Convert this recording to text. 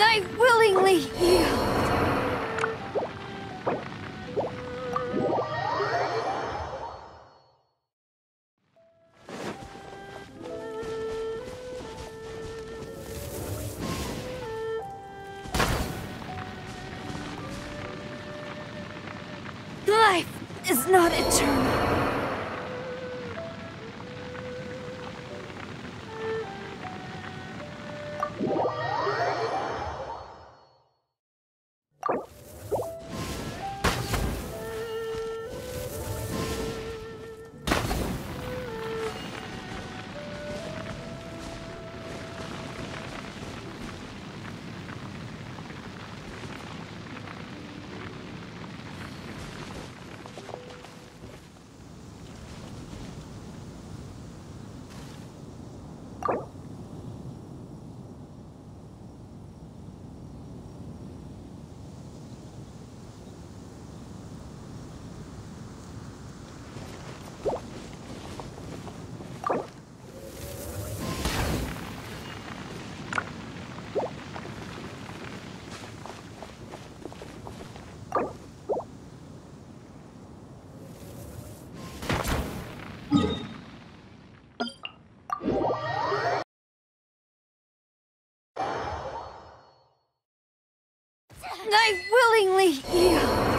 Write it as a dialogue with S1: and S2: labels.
S1: I willingly yield. Life is not eternal. I willingly.